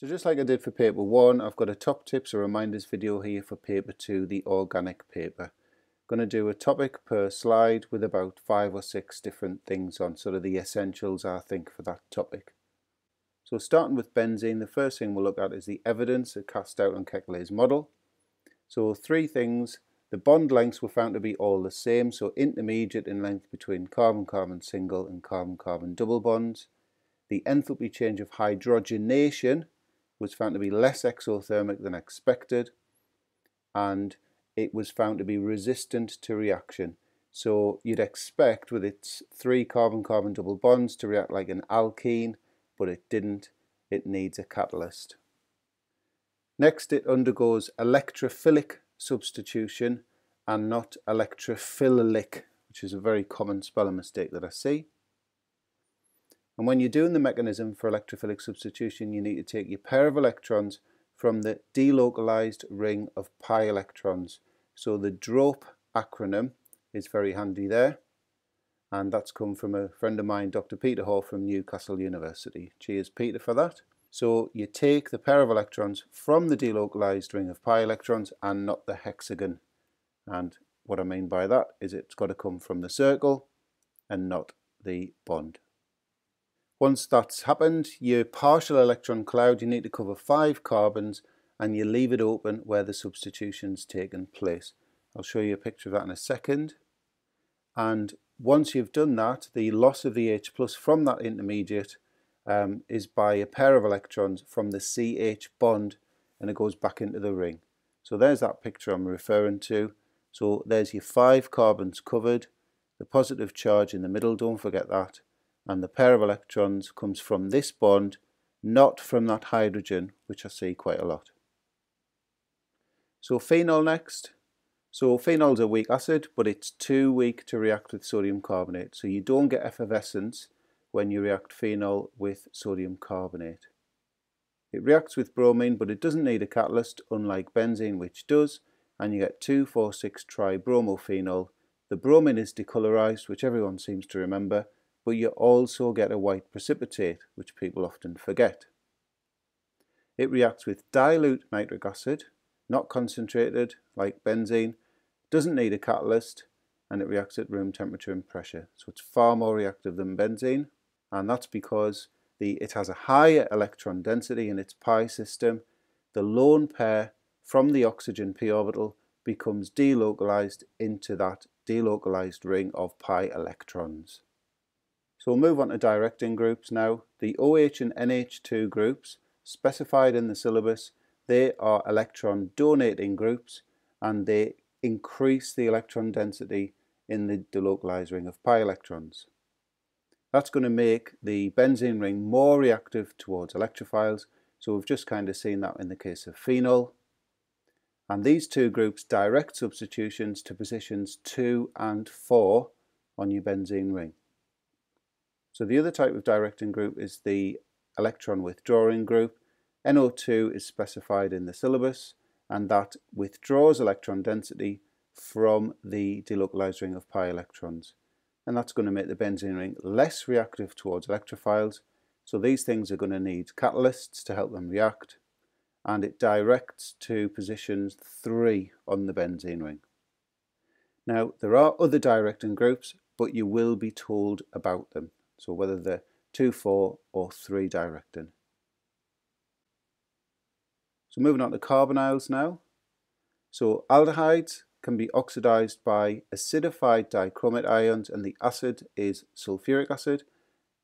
So just like I did for paper 1, I've got a top tips or reminders video here for paper 2, the organic paper. I'm going to do a topic per slide with about 5 or 6 different things on, sort of the essentials I think for that topic. So starting with benzene, the first thing we'll look at is the evidence cast out on Kekulé's model. So three things, the bond lengths were found to be all the same, so intermediate in length between carbon-carbon single and carbon-carbon double bonds. The enthalpy change of hydrogenation was found to be less exothermic than expected and it was found to be resistant to reaction. So you'd expect with its three carbon-carbon double bonds to react like an alkene, but it didn't. It needs a catalyst. Next it undergoes electrophilic substitution and not electrophilic, which is a very common spelling mistake that I see. And when you're doing the mechanism for electrophilic substitution, you need to take your pair of electrons from the delocalized ring of pi electrons. So the DROPE acronym is very handy there. And that's come from a friend of mine, Dr. Peter Hall from Newcastle University. Cheers, Peter, for that. So you take the pair of electrons from the delocalized ring of pi electrons and not the hexagon. And what I mean by that is it's got to come from the circle and not the bond. Once that's happened, your partial electron cloud, you need to cover five carbons and you leave it open where the substitution's taken place. I'll show you a picture of that in a second. And once you've done that, the loss of the H plus from that intermediate um, is by a pair of electrons from the CH bond and it goes back into the ring. So there's that picture I'm referring to. So there's your five carbons covered, the positive charge in the middle, don't forget that, and the pair of electrons comes from this bond, not from that hydrogen, which I see quite a lot. So phenol next. So phenol is a weak acid, but it's too weak to react with sodium carbonate. So you don't get effervescence when you react phenol with sodium carbonate. It reacts with bromine, but it doesn't need a catalyst, unlike benzene, which does, and you get 2,4,6-tribromophenol. The bromine is decolorized, which everyone seems to remember, but you also get a white precipitate, which people often forget. It reacts with dilute nitric acid, not concentrated like benzene, doesn't need a catalyst, and it reacts at room temperature and pressure. So it's far more reactive than benzene, and that's because the, it has a higher electron density in its pi system. The lone pair from the oxygen p orbital becomes delocalized into that delocalized ring of pi electrons. So we'll move on to directing groups now. The OH and NH2 groups specified in the syllabus, they are electron donating groups and they increase the electron density in the delocalized ring of pi electrons. That's going to make the benzene ring more reactive towards electrophiles. So we've just kind of seen that in the case of phenol. And these two groups direct substitutions to positions 2 and 4 on your benzene ring. So the other type of directing group is the electron withdrawing group. NO2 is specified in the syllabus and that withdraws electron density from the delocalized ring of pi electrons. And that's going to make the benzene ring less reactive towards electrophiles. So these things are going to need catalysts to help them react. And it directs to positions 3 on the benzene ring. Now, there are other directing groups, but you will be told about them. So whether they're 2, 4 or 3 directing. So moving on to carbonyls now. So aldehydes can be oxidized by acidified dichromate ions and the acid is sulfuric acid.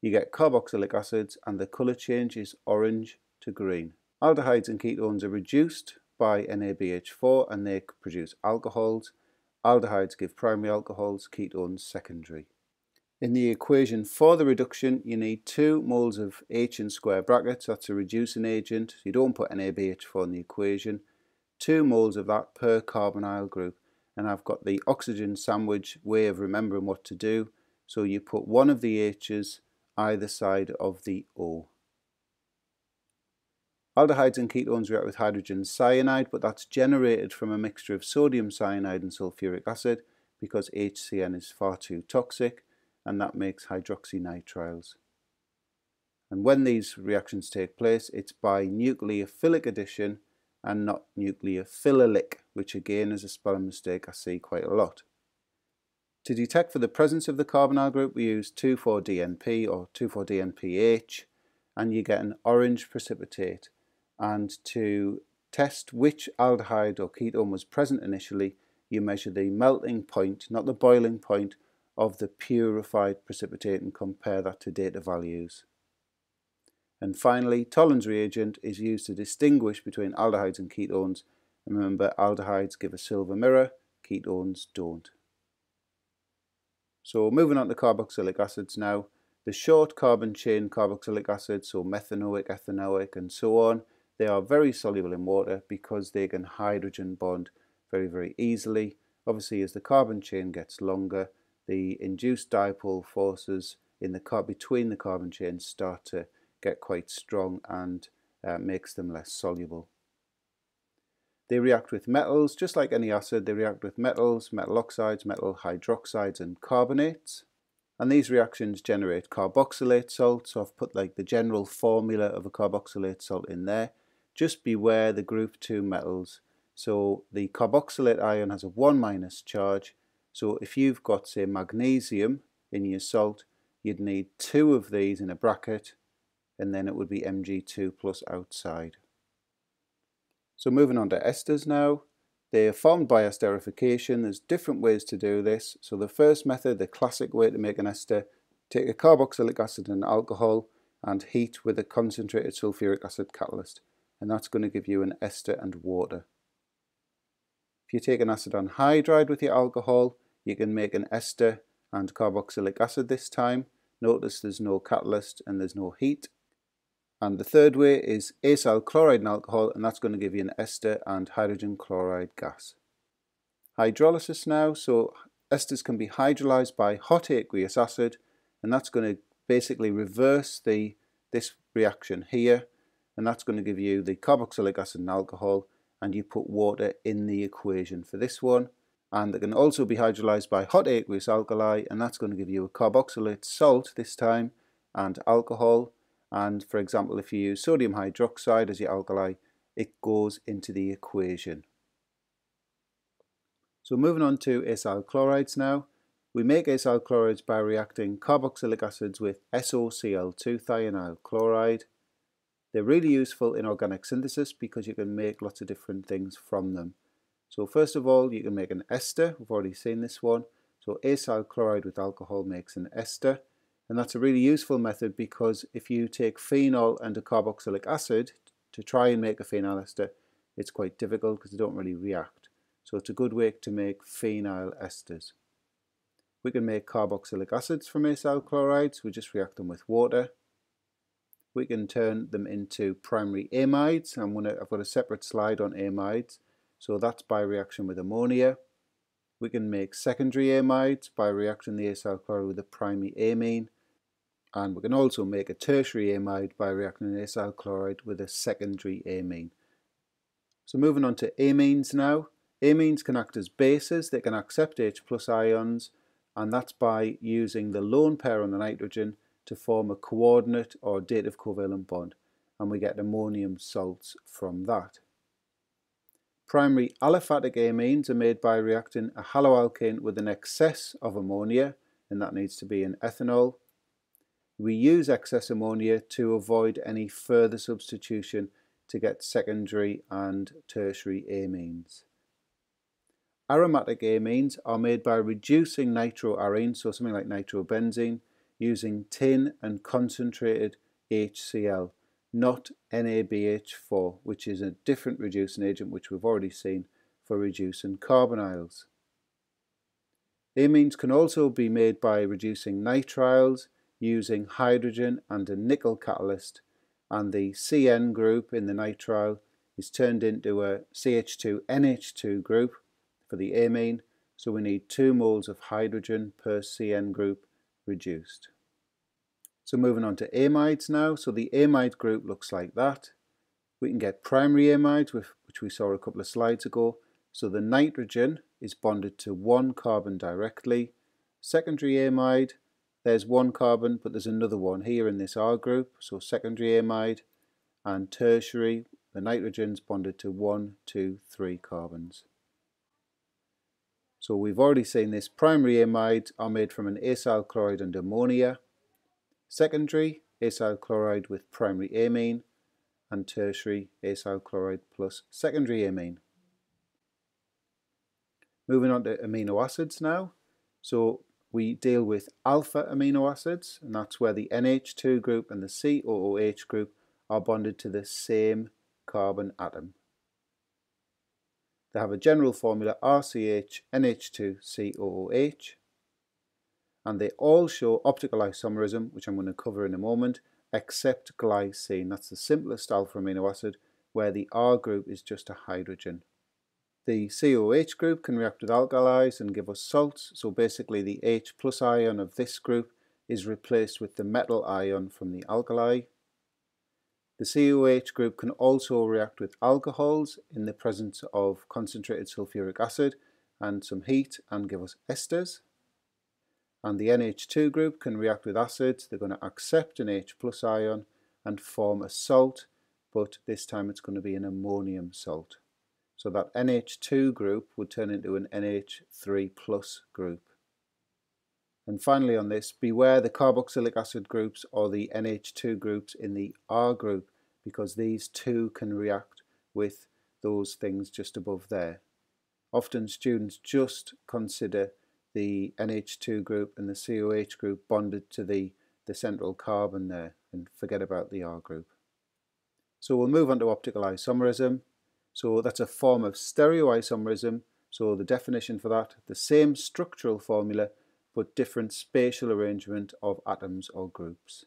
You get carboxylic acids and the colour change is orange to green. Aldehydes and ketones are reduced by NABH4 and they produce alcohols. Aldehydes give primary alcohols, ketones secondary. In the equation for the reduction, you need 2 moles of H in square brackets, that's a reducing agent. You don't put NaBH4 in the equation. 2 moles of that per carbonyl group. And I've got the oxygen sandwich way of remembering what to do. So you put one of the H's either side of the O. Aldehydes and ketones react with hydrogen cyanide, but that's generated from a mixture of sodium cyanide and sulfuric acid because HCN is far too toxic and that makes hydroxynitriles. And when these reactions take place, it's by nucleophilic addition and not nucleophilic, which again is a spelling mistake I see quite a lot. To detect for the presence of the carbonyl group, we use 2,4-DNP or 2,4-DNPH, and you get an orange precipitate. And to test which aldehyde or ketone was present initially, you measure the melting point, not the boiling point, of the purified precipitate and compare that to data values. And finally, Tollens reagent is used to distinguish between aldehydes and ketones. Remember, aldehydes give a silver mirror, ketones don't. So moving on to carboxylic acids now. The short carbon chain carboxylic acids, so methanoic, ethanoic and so on, they are very soluble in water because they can hydrogen bond very, very easily. Obviously, as the carbon chain gets longer, the induced dipole forces in the car between the carbon chains start to get quite strong and uh, makes them less soluble. They react with metals, just like any acid, they react with metals, metal oxides, metal hydroxides and carbonates. And these reactions generate carboxylate salt, so I've put like the general formula of a carboxylate salt in there. Just beware the group 2 metals. So the carboxylate ion has a 1 minus charge, so if you've got say magnesium in your salt, you'd need two of these in a bracket and then it would be Mg2 plus outside. So moving on to esters now. They are formed by esterification. There's different ways to do this. So the first method, the classic way to make an ester, take a carboxylic acid and alcohol and heat with a concentrated sulfuric acid catalyst. And that's going to give you an ester and water. If you take an acid anhydride with your alcohol, you can make an ester and carboxylic acid this time. Notice there's no catalyst and there's no heat. And the third way is acyl chloride and alcohol, and that's going to give you an ester and hydrogen chloride gas. Hydrolysis now, so esters can be hydrolyzed by hot aqueous acid, and that's going to basically reverse the this reaction here, and that's going to give you the carboxylic acid and alcohol, and you put water in the equation for this one. And it can also be hydrolyzed by hot aqueous alkali, and that's going to give you a carboxylate salt this time, and alcohol, and for example if you use sodium hydroxide as your alkali it goes into the equation. So moving on to acyl chlorides now. We make acyl chlorides by reacting carboxylic acids with SOCl2 thionyl chloride. They're really useful in organic synthesis because you can make lots of different things from them. So first of all you can make an ester, we've already seen this one. So acyl chloride with alcohol makes an ester. And that's a really useful method because if you take phenol and a carboxylic acid to try and make a phenyl ester, it's quite difficult because they don't really react. So it's a good way to make phenyl esters. We can make carboxylic acids from acyl chlorides, we just react them with water. We can turn them into primary amides. I'm gonna, I've got a separate slide on amides. So that's by reaction with ammonia. We can make secondary amides by reacting the acyl chloride with a primary amine and we can also make a tertiary amide by reacting an acyl chloride with a secondary amine. So moving on to amines now. Amines can act as bases, they can accept H plus ions and that's by using the lone pair on the nitrogen to form a coordinate or dative covalent bond and we get ammonium salts from that. Primary aliphatic amines are made by reacting a haloalkane with an excess of ammonia and that needs to be an ethanol we use excess ammonia to avoid any further substitution to get secondary and tertiary amines. Aromatic amines are made by reducing nitroarene, so something like nitrobenzene, using tin and concentrated HCl, not NaBH4, which is a different reducing agent which we've already seen for reducing carbonyls. Amines can also be made by reducing nitriles, using hydrogen and a nickel catalyst and the CN group in the nitrile is turned into a CH2NH2 group for the amine so we need 2 moles of hydrogen per CN group reduced. So moving on to amides now, so the amide group looks like that. We can get primary amides which we saw a couple of slides ago. So the nitrogen is bonded to one carbon directly. Secondary amide there's one carbon but there's another one here in this R group so secondary amide and tertiary the nitrogen's bonded to one two three carbons so we've already seen this primary amides are made from an acyl chloride and ammonia secondary acyl chloride with primary amine and tertiary acyl chloride plus secondary amine. Moving on to amino acids now. So we deal with alpha amino acids, and that's where the NH2 group and the COOH group are bonded to the same carbon atom. They have a general formula RCH NH2 COOH, and they all show optical isomerism, which I'm going to cover in a moment, except glycine. That's the simplest alpha amino acid, where the R group is just a hydrogen. The COH group can react with alkalis and give us salts, so basically the H plus ion of this group is replaced with the metal ion from the alkali. The COH group can also react with alcohols in the presence of concentrated sulfuric acid and some heat and give us esters. And the NH2 group can react with acids, they're going to accept an H plus ion and form a salt, but this time it's going to be an ammonium salt. So that NH2 group would turn into an NH3 plus group. And finally on this, beware the carboxylic acid groups or the NH2 groups in the R group because these two can react with those things just above there. Often students just consider the NH2 group and the COH group bonded to the, the central carbon there and forget about the R group. So we'll move on to optical isomerism. So that's a form of stereoisomerism. So the definition for that, the same structural formula, but different spatial arrangement of atoms or groups.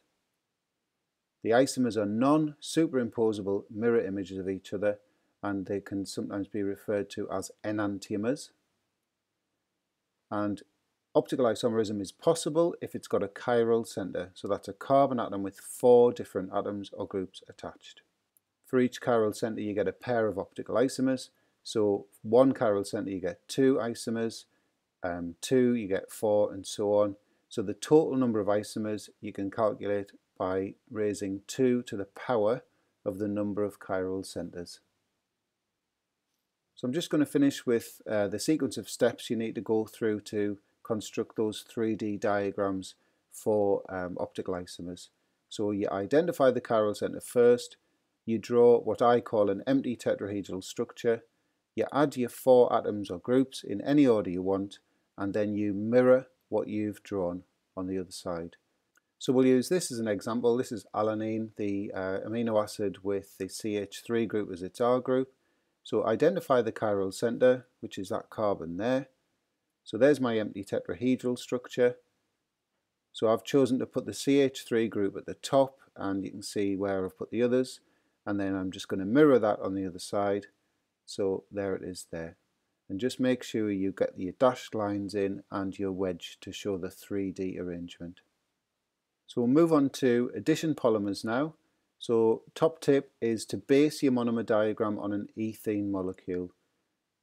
The isomers are non-superimposable mirror images of each other and they can sometimes be referred to as enantiomers. And optical isomerism is possible if it's got a chiral center. So that's a carbon atom with four different atoms or groups attached. For each chiral center you get a pair of optical isomers. So one chiral center you get two isomers, um, two you get four and so on. So the total number of isomers you can calculate by raising 2 to the power of the number of chiral centers. So I'm just going to finish with uh, the sequence of steps you need to go through to construct those 3D diagrams for um, optical isomers. So you identify the chiral center first, you draw what I call an empty tetrahedral structure, you add your four atoms or groups in any order you want, and then you mirror what you've drawn on the other side. So we'll use this as an example. This is alanine, the uh, amino acid with the CH3 group as its R group. So identify the chiral center, which is that carbon there. So there's my empty tetrahedral structure. So I've chosen to put the CH3 group at the top and you can see where I've put the others and then I'm just going to mirror that on the other side so there it is there and just make sure you get your dashed lines in and your wedge to show the 3D arrangement. So we'll move on to addition polymers now. So top tip is to base your monomer diagram on an ethene molecule.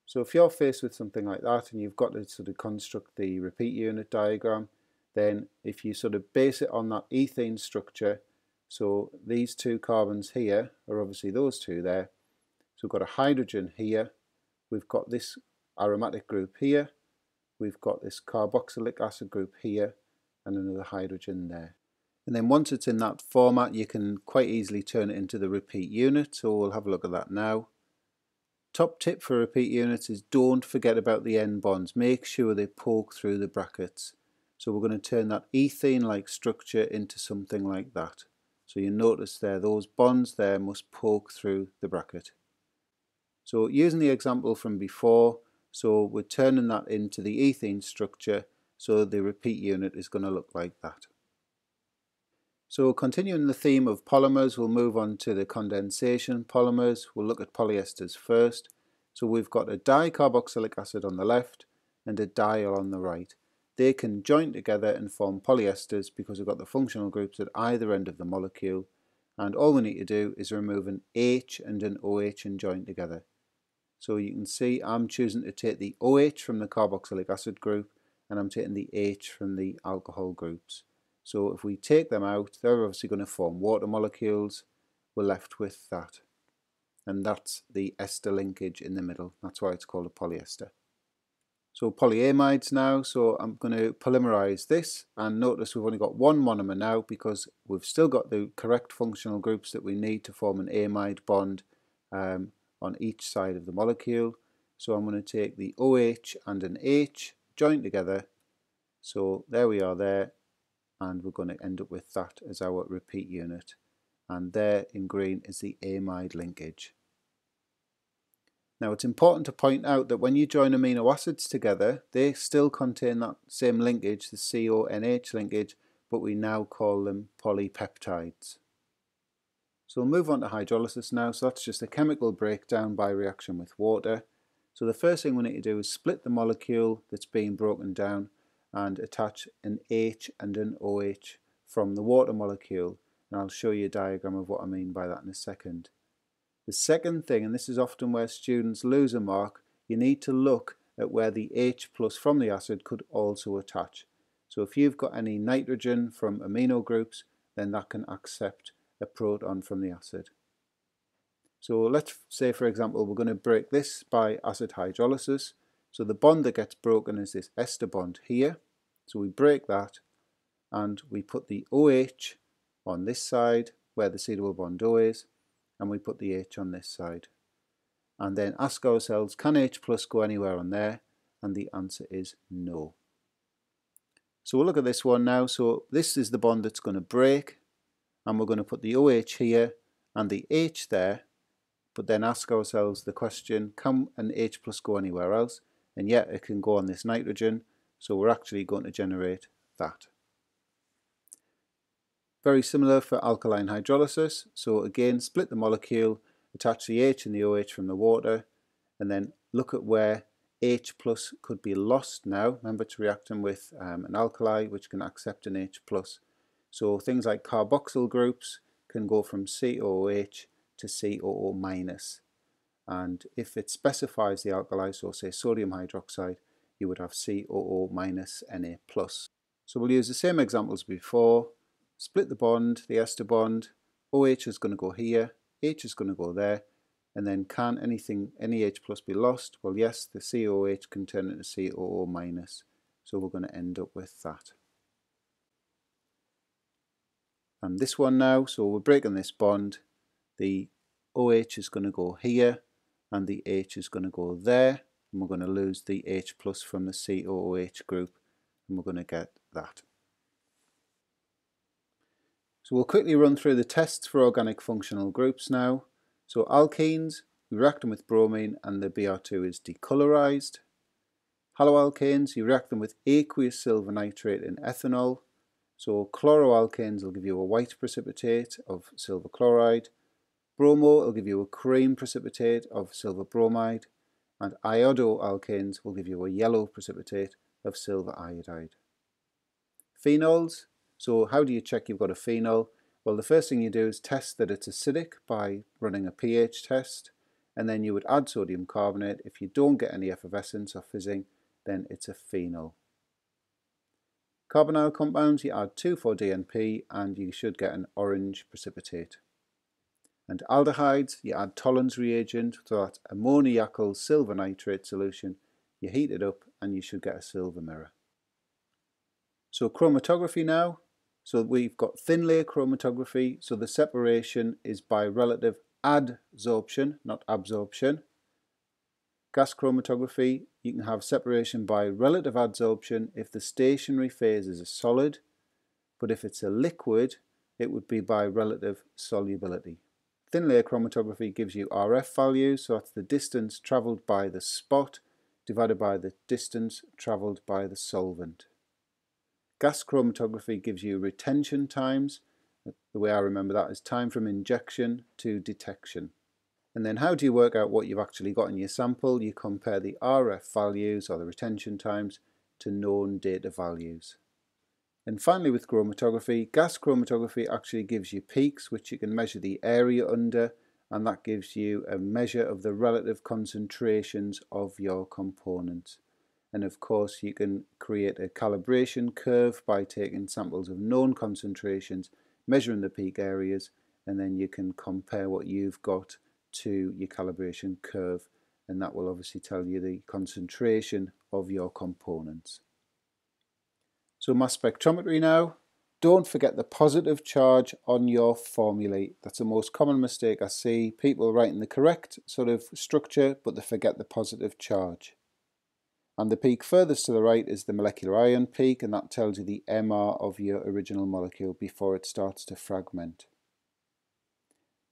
So if you're faced with something like that and you've got to sort of construct the repeat unit diagram, then if you sort of base it on that ethene structure, so these two carbons here are obviously those two there. So we've got a hydrogen here, we've got this aromatic group here, we've got this carboxylic acid group here, and another hydrogen there. And then once it's in that format, you can quite easily turn it into the repeat unit. So we'll have a look at that now. Top tip for repeat units is don't forget about the end bonds. Make sure they poke through the brackets. So we're going to turn that ethene-like structure into something like that. So you notice there, those bonds there must poke through the bracket. So using the example from before, so we're turning that into the ethene structure, so the repeat unit is going to look like that. So continuing the theme of polymers, we'll move on to the condensation polymers. We'll look at polyesters first. So we've got a dicarboxylic acid on the left and a diol on the right they can join together and form polyesters because we've got the functional groups at either end of the molecule and all we need to do is remove an H and an OH and join together. So you can see I'm choosing to take the OH from the carboxylic acid group and I'm taking the H from the alcohol groups. So if we take them out, they're obviously going to form water molecules. We're left with that. And that's the ester linkage in the middle. That's why it's called a polyester. So polyamides now, so I'm going to polymerize this and notice we've only got one monomer now because we've still got the correct functional groups that we need to form an amide bond um, on each side of the molecule. So I'm going to take the OH and an H, join together. So there we are there and we're going to end up with that as our repeat unit. And there in green is the amide linkage. Now it's important to point out that when you join amino acids together, they still contain that same linkage, the CONH linkage, but we now call them polypeptides. So we'll move on to hydrolysis now. So that's just a chemical breakdown by reaction with water. So the first thing we need to do is split the molecule that's being broken down and attach an H and an OH from the water molecule. And I'll show you a diagram of what I mean by that in a second. The second thing, and this is often where students lose a mark, you need to look at where the H plus from the acid could also attach. So if you've got any nitrogen from amino groups, then that can accept a proton from the acid. So let's say, for example, we're going to break this by acid hydrolysis. So the bond that gets broken is this ester bond here. So we break that and we put the OH on this side where the C double bond O is and we put the H on this side. And then ask ourselves, can H plus go anywhere on there? And the answer is no. So we'll look at this one now. So this is the bond that's going to break. And we're going to put the OH here and the H there. But then ask ourselves the question, can an H plus go anywhere else? And yet it can go on this nitrogen. So we're actually going to generate that. Very similar for alkaline hydrolysis. So again, split the molecule, attach the H and the OH from the water, and then look at where H plus could be lost now. Remember to react them with um, an alkali which can accept an H plus. So things like carboxyl groups can go from COOH to COO minus. And if it specifies the alkali, so say sodium hydroxide, you would have COO minus Na plus. So we'll use the same examples before split the bond, the ester bond, OH is going to go here, H is going to go there, and then can anything, any H plus be lost? Well yes, the COH can turn into COO minus, so we're going to end up with that. And this one now, so we're breaking this bond, the OH is going to go here, and the H is going to go there, and we're going to lose the H plus from the COOH group, and we're going to get that. So we'll quickly run through the tests for organic functional groups now. So alkenes, we react them with bromine and the Br2 is decolorized. Haloalkanes, you react them with aqueous silver nitrate in ethanol. So chloroalkanes will give you a white precipitate of silver chloride. Bromo will give you a cream precipitate of silver bromide. And iodoalkanes will give you a yellow precipitate of silver iodide. Phenols, so how do you check you've got a phenol? Well, the first thing you do is test that it's acidic by running a pH test, and then you would add sodium carbonate. If you don't get any effervescence or fizzing, then it's a phenol. Carbonyl compounds, you add 2,4-DNP and you should get an orange precipitate. And aldehydes, you add Tollens reagent, so that's ammoniacal silver nitrate solution. You heat it up and you should get a silver mirror. So chromatography now, so we've got thin layer chromatography, so the separation is by relative adsorption, not absorption. Gas chromatography, you can have separation by relative adsorption if the stationary phase is a solid, but if it's a liquid, it would be by relative solubility. Thin layer chromatography gives you RF values, so that's the distance travelled by the spot divided by the distance travelled by the solvent. Gas chromatography gives you retention times. The way I remember that is time from injection to detection. And then how do you work out what you've actually got in your sample? You compare the RF values or the retention times to known data values. And finally with chromatography, gas chromatography actually gives you peaks which you can measure the area under and that gives you a measure of the relative concentrations of your components. and of course you can create a calibration curve by taking samples of known concentrations measuring the peak areas and then you can compare what you've got to your calibration curve and that will obviously tell you the concentration of your components. So mass spectrometry now. Don't forget the positive charge on your formulae. That's the most common mistake I see. People writing the correct sort of structure, but they forget the positive charge. And the peak furthest to the right is the molecular ion peak, and that tells you the MR of your original molecule before it starts to fragment.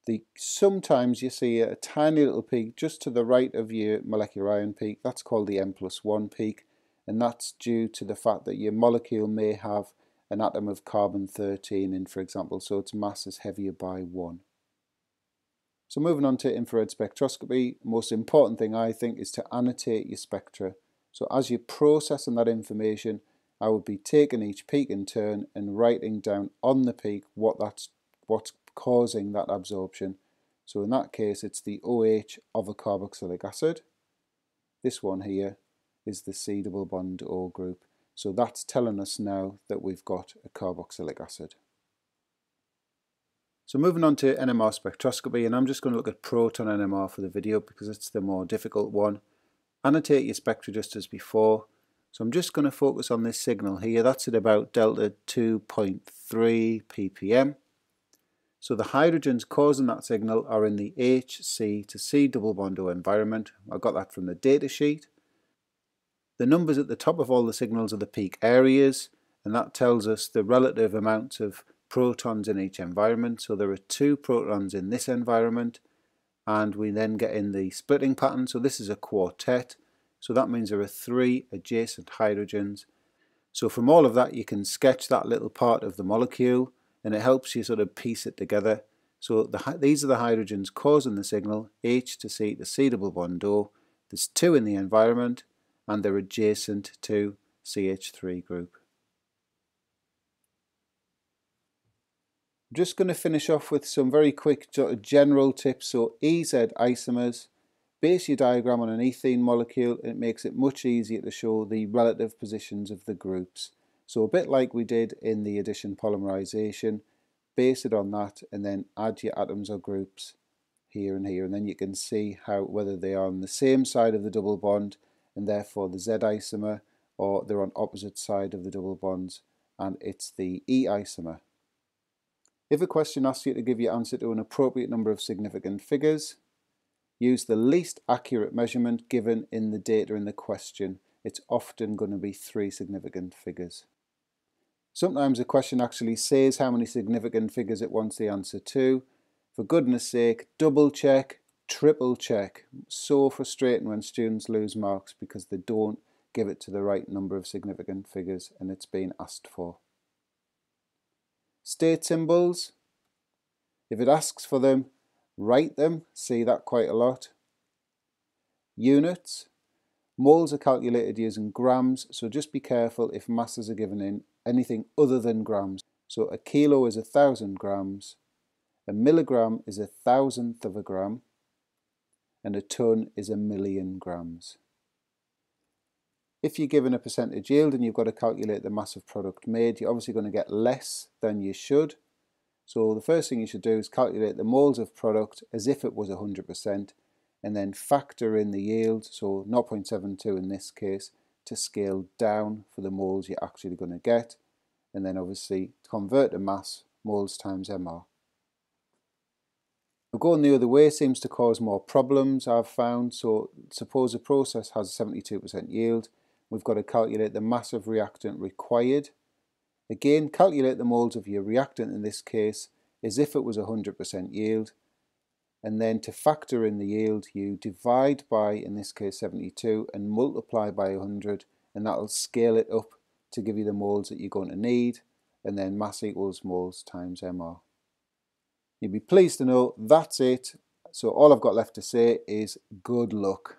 The, sometimes you see a tiny little peak just to the right of your molecular ion peak. That's called the M plus 1 peak, and that's due to the fact that your molecule may have an atom of carbon 13 in, for example, so its mass is heavier by 1. So moving on to infrared spectroscopy, most important thing I think is to annotate your spectra. So as you're processing that information, I would be taking each peak in turn and writing down on the peak what that's what's causing that absorption. So in that case, it's the OH of a carboxylic acid. This one here is the C double bond O group. So that's telling us now that we've got a carboxylic acid. So moving on to NMR spectroscopy, and I'm just going to look at proton NMR for the video because it's the more difficult one. Annotate your spectra just as before. So I'm just going to focus on this signal here. That's at about delta 2.3 ppm. So the hydrogens causing that signal are in the HC to C double bond O environment. I got that from the data sheet. The numbers at the top of all the signals are the peak areas, and that tells us the relative amounts of protons in each environment. So there are two protons in this environment, and we then get in the splitting pattern. So this is a quartet, so that means there are three adjacent hydrogens. So from all of that, you can sketch that little part of the molecule, and it helps you sort of piece it together. So the, these are the hydrogens causing the signal, H to C to C double bond O. There's two in the environment, and they're adjacent to CH3 group. I'm just going to finish off with some very quick general tips. So EZ isomers, base your diagram on an ethene molecule it makes it much easier to show the relative positions of the groups. So a bit like we did in the addition polymerization, base it on that and then add your atoms or groups here and here and then you can see how whether they are on the same side of the double bond and therefore the Z isomer or they're on opposite side of the double bonds and it's the E isomer. If a question asks you to give your answer to an appropriate number of significant figures, use the least accurate measurement given in the data in the question. It's often going to be three significant figures. Sometimes a question actually says how many significant figures it wants the answer to. For goodness sake, double check triple check. So frustrating when students lose marks because they don't give it to the right number of significant figures and it's been asked for. State symbols, if it asks for them, write them, see that quite a lot. Units, moles are calculated using grams, so just be careful if masses are given in anything other than grams. So a kilo is a thousand grams, a milligram is a thousandth of a gram, and a ton is a million grams. If you're given a percentage yield and you've got to calculate the mass of product made, you're obviously going to get less than you should. So the first thing you should do is calculate the moles of product as if it was 100% and then factor in the yield, so 0.72 in this case, to scale down for the moles you're actually going to get. And then obviously convert the mass, moles times MR. Going the other way seems to cause more problems I've found. So suppose a process has a 72% yield. We've got to calculate the mass of reactant required. Again, calculate the moles of your reactant in this case as if it was 100% yield. And then to factor in the yield, you divide by, in this case, 72 and multiply by 100 and that'll scale it up to give you the moles that you're going to need. And then mass equals moles times MR. You'll be pleased to know that's it. So all I've got left to say is good luck.